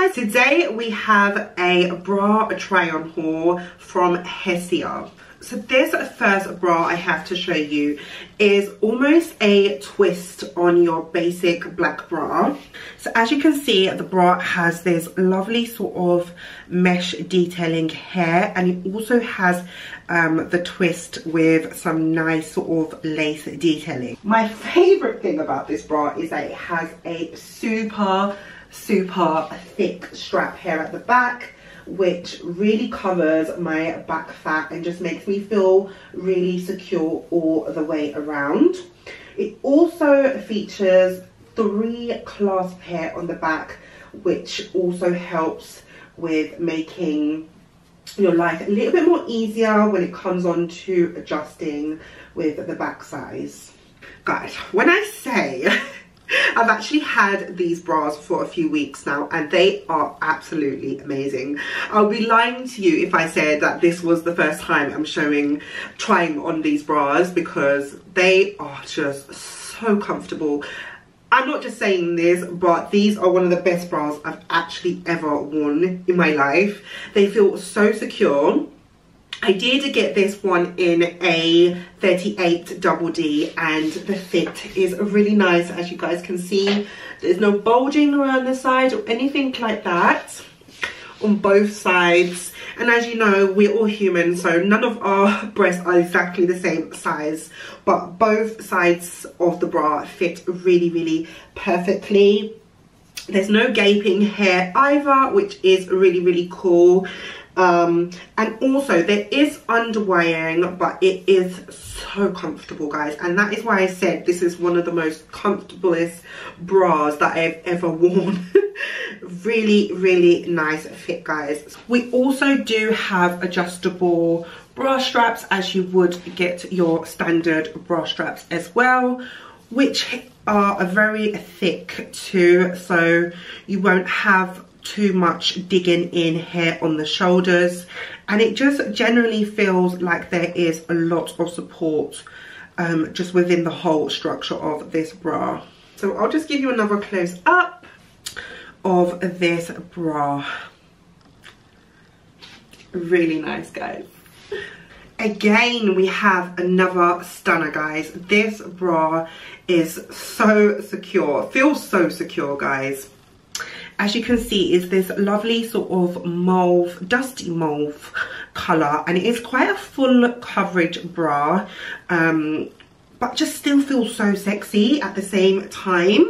guys, today we have a bra try on haul from Hesia. So this first bra I have to show you is almost a twist on your basic black bra. So as you can see, the bra has this lovely sort of mesh detailing hair and it also has um, the twist with some nice sort of lace detailing. My favorite thing about this bra is that it has a super, super thick strap here at the back which really covers my back fat and just makes me feel really secure all the way around. It also features three clasp hair on the back which also helps with making your life a little bit more easier when it comes on to adjusting with the back size. Guys, when I say I've actually had these bras for a few weeks now and they are absolutely amazing. I'll be lying to you if I said that this was the first time I'm showing trying on these bras because they are just so comfortable. I'm not just saying this, but these are one of the best bras I've actually ever worn in my life. They feel so secure I did get this one in a 38 double D and the fit is really nice as you guys can see. There's no bulging around the side or anything like that on both sides. And as you know, we're all human, so none of our breasts are exactly the same size. But both sides of the bra fit really, really perfectly. There's no gaping hair either, which is really, really cool um, and also there is underwiring but it is so comfortable guys. And that is why I said this is one of the most comfortablest bras that I've ever worn. Really really nice fit guys. We also do have adjustable bra straps as you would get your standard bra straps as well which are a very thick too. So you won't have too much digging in here on the shoulders and it just generally feels like there is a lot of support um, just within the whole structure of this bra. So I'll just give you another close up of this bra. Really nice guys. Again, we have another stunner guys. This bra is so secure, feels so secure guys as you can see is this lovely sort of mauve dusty mauve color and it is quite a full coverage bra um, but just still feels so sexy at the same time.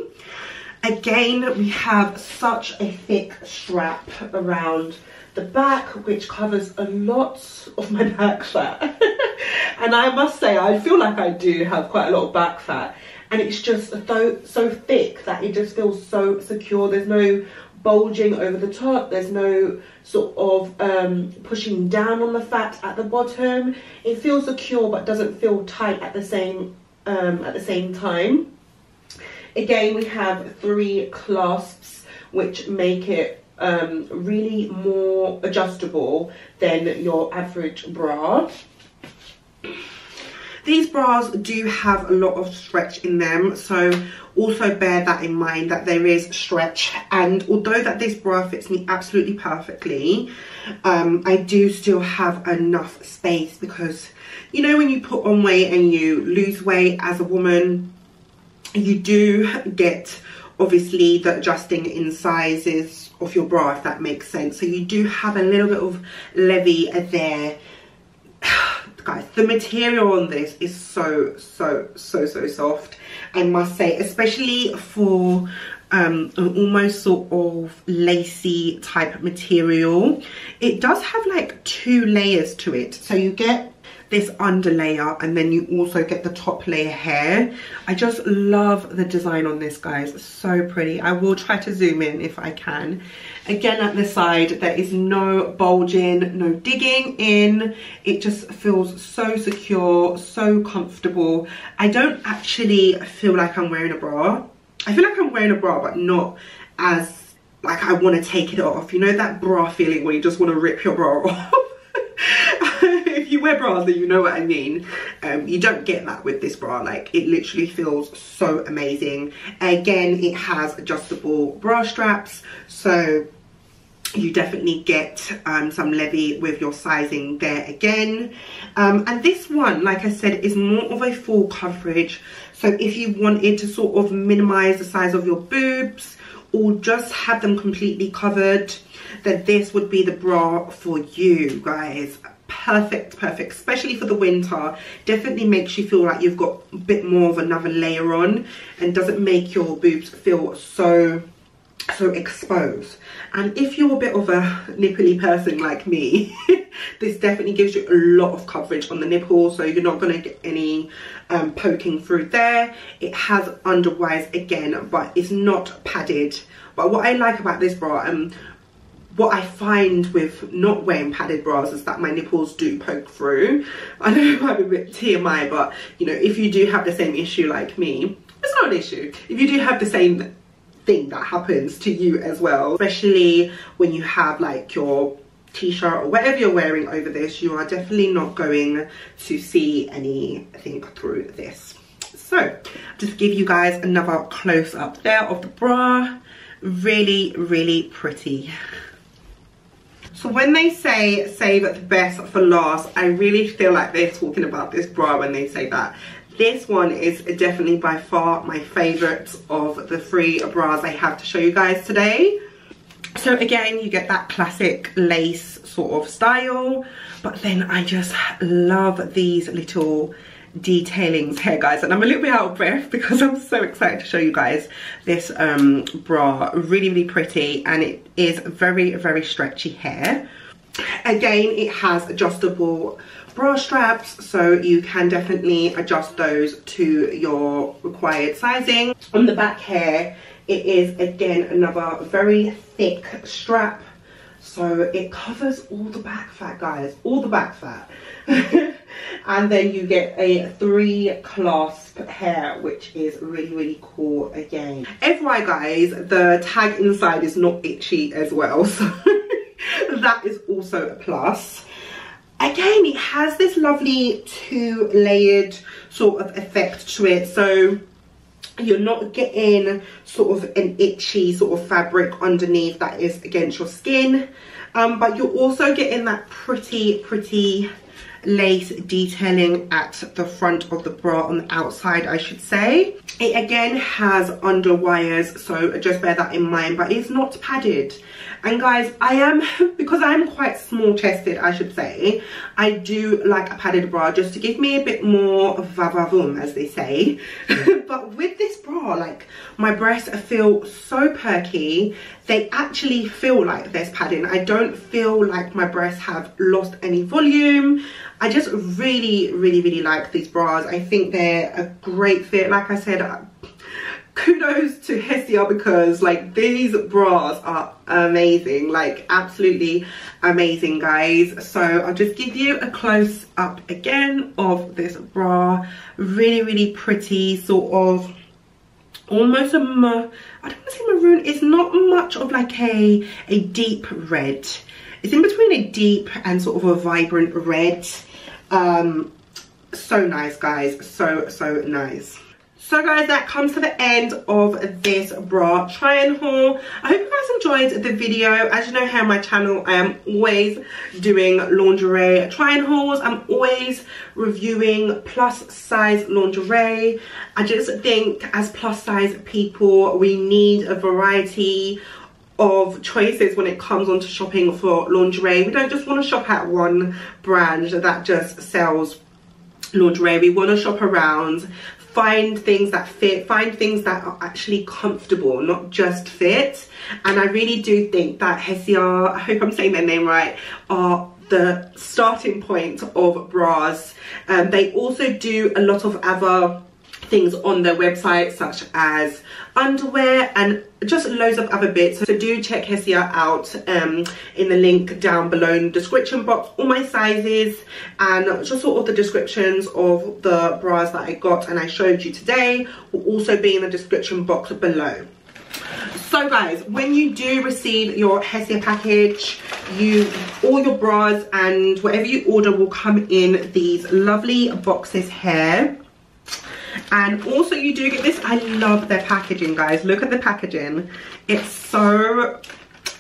Again we have such a thick strap around the back which covers a lot of my back fat. And I must say I feel like I do have quite a lot of back fat and it's just so so thick that it just feels so secure. There's no bulging over the top. There's no sort of um, pushing down on the fat at the bottom. It feels secure but doesn't feel tight at the same um, at the same time. Again we have three clasps which make it um, really more adjustable than your average bra these bras do have a lot of stretch in them, so also bear that in mind that there is stretch. And although that this bra fits me absolutely perfectly, um, I do still have enough space because, you know, when you put on weight and you lose weight as a woman, you do get obviously the adjusting in sizes of your bra if that makes sense so you do have a little bit of levy there guys the material on this is so so so so soft i must say especially for um, an almost sort of lacy type material. It does have like two layers to it. So you get this under layer and then you also get the top layer hair. I just love the design on this guys. So pretty. I will try to zoom in if i can again at the side there is no bulging no digging in it just feels so secure so comfortable i don't actually feel like i'm wearing a bra i feel like i'm wearing a bra but not as like i want to take it off you know that bra feeling where you just want to rip your bra off if you wear bras then you know what I mean. Um, you don't get that with this bra. Like it literally feels so amazing. Again, it has adjustable bra straps. So you definitely get um, some levy with your sizing there again. Um, and this one like I said is more of a full coverage. So if you wanted to sort of minimize the size of your boobs or just have them completely covered then this would be the bra for you guys. Perfect perfect. Especially for the winter. Definitely makes you feel like you've got a bit more of another layer on and doesn't make your boobs feel so so exposed and if you're a bit of a nipply person like me this definitely gives you a lot of coverage on the nipple so you're not going to get any um, poking through there it has underwires again but it's not padded but what I like about this bra um what I find with not wearing padded bras is that my nipples do poke through. I know it might be a bit TMI, but you know, if you do have the same issue like me, it's not an issue. If you do have the same thing that happens to you as well especially when you have like your t-shirt or whatever you're wearing over this you are definitely not going to see anything through this. So just give you guys another close up there of the bra. Really really pretty. So when they say save the best for last i really feel like they're talking about this bra when they say that this one is definitely by far my favorite of the three bras I have to show you guys today. So again, you get that classic lace sort of style, but then I just love these little detailings here guys. And I'm a little bit out of breath because I'm so excited to show you guys this um, bra. Really really pretty and it is very very stretchy hair again it has adjustable bra straps so you can definitely adjust those to your required sizing. On the back here it is again another very thick strap. So it covers all the back fat guys all the back fat. And then you get a three clasp hair which is really really cool again. FYI guys the tag inside is not itchy as well so that is also a plus. Again it has this lovely two layered sort of effect to it. So you're not getting sort of an itchy sort of fabric underneath that is against your skin um, but you're also getting that pretty pretty lace detailing at the front of the bra on the outside I should say. It again has under wires so just bear that in mind but it's not padded. And guys i am because i'm quite small chested i should say i do like a padded bra just to give me a bit more vavavoom as they say. But with this bra like my breasts feel so perky they actually feel like there's padding. I don't feel like my breasts have lost any volume. I just really really really like these bras. I think they're a great fit. Like i said kudos to Hesia because like these bras are amazing. Like absolutely amazing guys. So I'll just give you a close up again of this bra. Really really pretty sort of almost a I don't want to say maroon it's not much of like a a deep red. It's in between a deep and sort of a vibrant red. Um so nice guys. So so nice so guys, that comes to the end of this bra try and haul. I hope you guys enjoyed the video. As you know here on my channel, I am always doing lingerie try and hauls. I'm always reviewing plus size lingerie. I just think as plus size people, we need a variety of choices when it comes on to shopping for lingerie. We don't just want to shop at one brand that just sells lingerie. We want to shop around find things that fit find things that are actually comfortable not just fit. And i really do think that hesia i hope i'm saying their name right are the starting point of bras. Um, they also do a lot of other things on their website such as underwear and just loads of other bits. So do check Hesia out um, in the link down below in the description box. All my sizes and just sort of the descriptions of the bras that I got and I showed you today will also be in the description box below. So guys when you do receive your Hesia package you all your bras and whatever you order will come in these lovely boxes here and also you do get this i love their packaging guys. Look at the packaging. It's so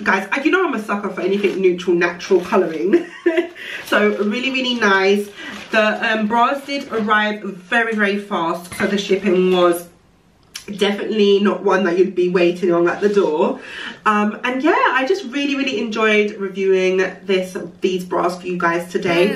guys you know i'm a sucker for anything neutral natural coloring. So really really nice. The um, bras did arrive very very fast so the shipping was definitely not one that you'd be waiting on at the door. Um, and yeah i just really really enjoyed reviewing this these bras for you guys today